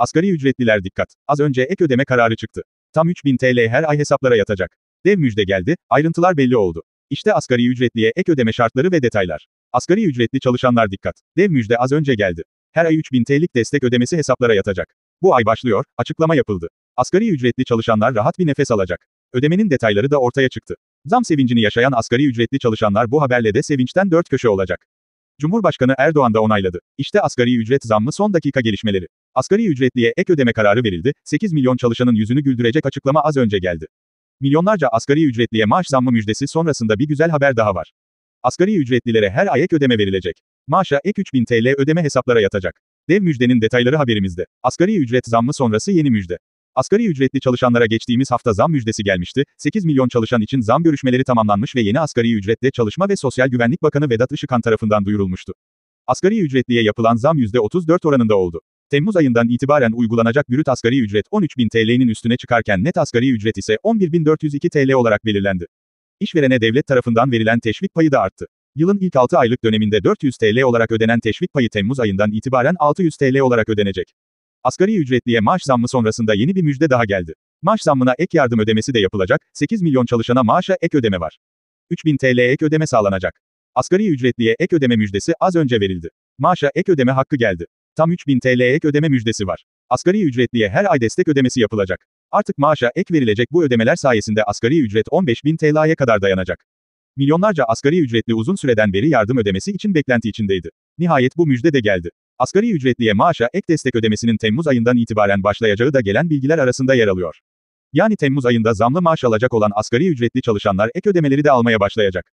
Asgari ücretliler dikkat. Az önce ek ödeme kararı çıktı. Tam 3000 TL her ay hesaplara yatacak. Dev müjde geldi, ayrıntılar belli oldu. İşte asgari ücretliye ek ödeme şartları ve detaylar. Asgari ücretli çalışanlar dikkat. Dev müjde az önce geldi. Her ay 3000 TL'lik destek ödemesi hesaplara yatacak. Bu ay başlıyor, açıklama yapıldı. Asgari ücretli çalışanlar rahat bir nefes alacak. Ödemenin detayları da ortaya çıktı. Zam sevincini yaşayan asgari ücretli çalışanlar bu haberle de sevinçten dört köşe olacak. Cumhurbaşkanı Erdoğan da onayladı. İşte asgari ücret zammı son dakika gelişmeleri. Asgari ücretliye ek ödeme kararı verildi, 8 milyon çalışanın yüzünü güldürecek açıklama az önce geldi. Milyonlarca asgari ücretliye maaş zammı müjdesi sonrasında bir güzel haber daha var. Asgari ücretlilere her ay ek ödeme verilecek. Maaşa ek 3000 TL ödeme hesaplara yatacak. Dev müjdenin detayları haberimizde. Asgari ücret zammı sonrası yeni müjde. Asgari ücretli çalışanlara geçtiğimiz hafta zam müjdesi gelmişti. 8 milyon çalışan için zam görüşmeleri tamamlanmış ve yeni asgari ücretle Çalışma ve Sosyal Güvenlik Bakanı Vedat Işıkhan tarafından duyurulmuştu. Asgari ücretliye yapılan zam %34 oranında oldu. Temmuz ayından itibaren uygulanacak brüt asgari ücret 13.000 TL'nin üstüne çıkarken net asgari ücret ise 11.402 TL olarak belirlendi. İşverene devlet tarafından verilen teşvik payı da arttı. Yılın ilk 6 aylık döneminde 400 TL olarak ödenen teşvik payı Temmuz ayından itibaren 600 TL olarak ödenecek. Asgari ücretliye maaş zammı sonrasında yeni bir müjde daha geldi. Maaş zammına ek yardım ödemesi de yapılacak, 8 milyon çalışana maaşa ek ödeme var. 3000 TL ek ödeme sağlanacak. Asgari ücretliye ek ödeme müjdesi az önce verildi. Maaşa ek ödeme hakkı geldi. Tam 3000 TL ek ödeme müjdesi var. Asgari ücretliye her ay destek ödemesi yapılacak. Artık maaşa ek verilecek bu ödemeler sayesinde asgari ücret 15.000 TL'ye kadar dayanacak. Milyonlarca asgari ücretli uzun süreden beri yardım ödemesi için beklenti içindeydi. Nihayet bu müjde de geldi. Asgari ücretliye maaşa ek destek ödemesinin Temmuz ayından itibaren başlayacağı da gelen bilgiler arasında yer alıyor. Yani Temmuz ayında zamlı maaş alacak olan asgari ücretli çalışanlar ek ödemeleri de almaya başlayacak.